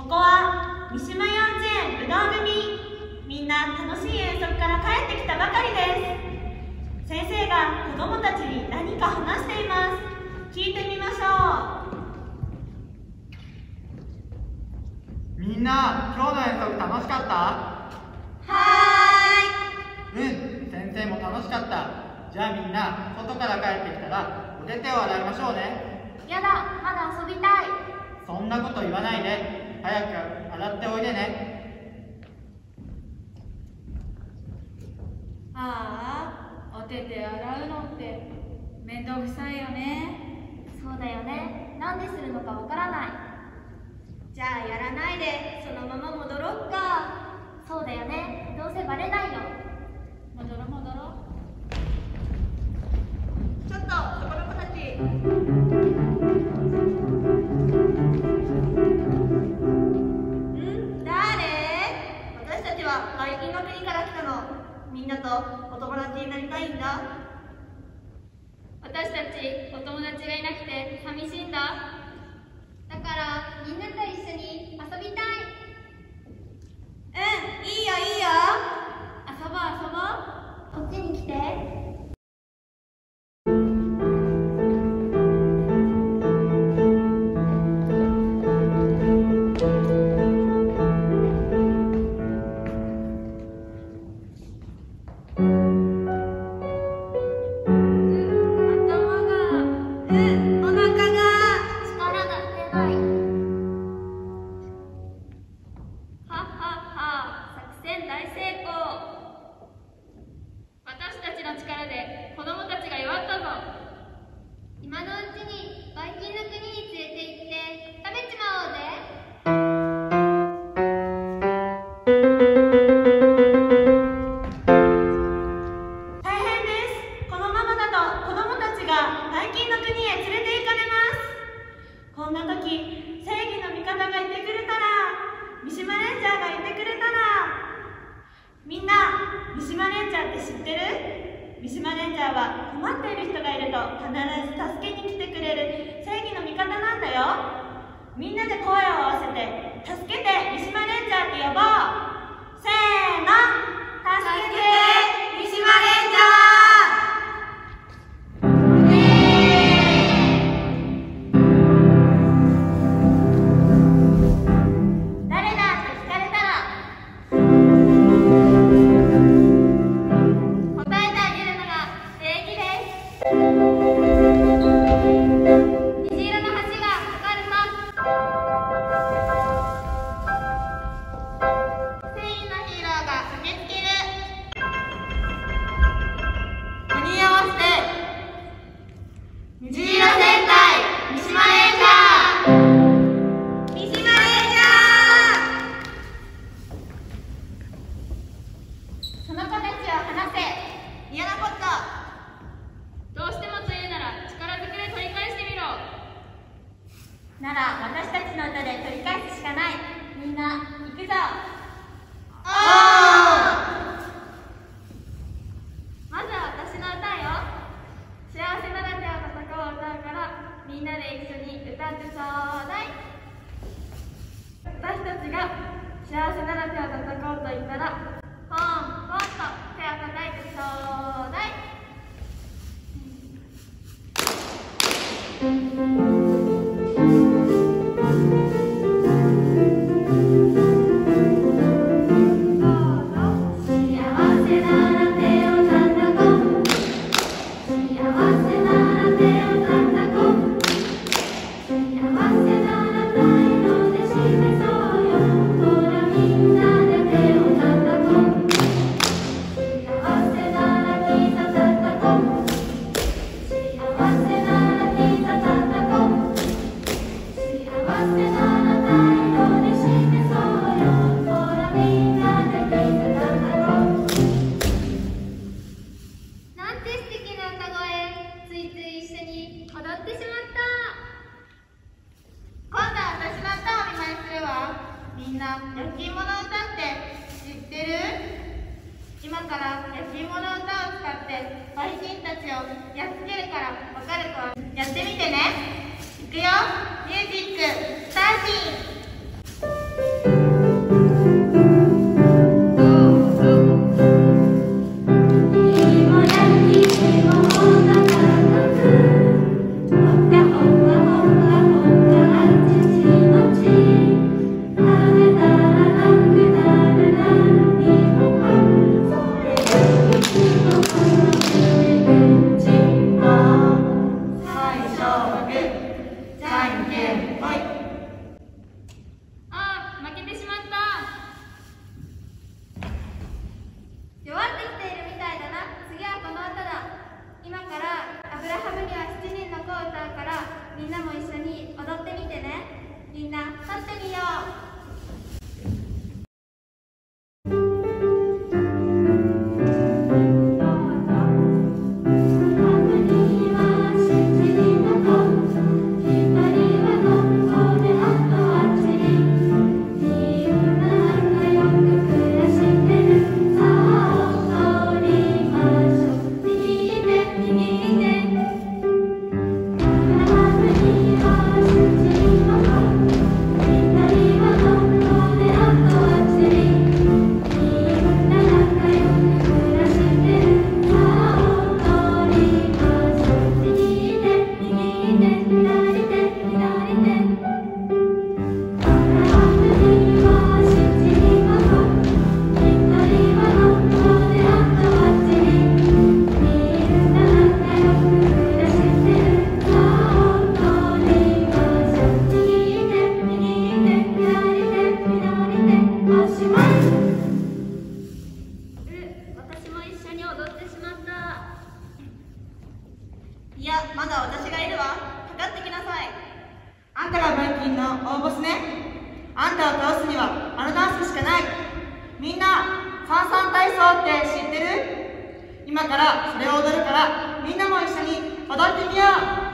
ここは三島幼稚園武道組。みんな楽しい遠足から帰ってきたばかりです。先生が子どもたちに何か話しています。聞いてみましょう。みんな今日の遠足楽しかった？はーい。うん先生も楽しかった。じゃあみんな外から帰ってきたらお手手を洗いましょうね。やだまだ遊びたい。そんなこと言わないで早く洗っておいでね。ああお手手洗うのってめんどくさいよね。そうだよね。なんでするのかわからない。じゃあやらないでそのまま戻ろっか。そうだよね。どうせバレないよ。戻ろ戻ろちょっとそこの子たち国から来たの。みんなとお友達になりたいんだ。私たちお友達がいなくて寂しいんだ。だからみんなと一緒に遊びたい。うんいいよいいよ。遊ぼう遊ぼう。こっちに来てみんな Música みんな焼き芋の歌って知ってる？今から焼き芋の歌を使ってバイキンたちをやっつけるからわかるかやってみてね。いくよ。ミュージックスターティン三体操って知ってる？今からそれを踊るからみんなも一緒に踊ってみよう。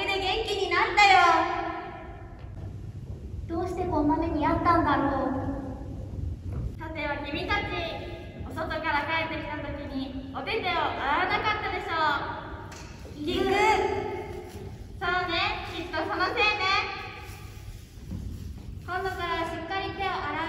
うおかげで元気になったよ。どうしてこんな目にあったんだろう。さては君たちお外から帰ってきた時にお手手を洗わなかったでしょう。聞く。そうねきっとそのせいね。今度からしっかり手を洗